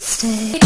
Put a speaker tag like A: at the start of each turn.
A: stay.